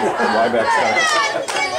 Ryback stuff.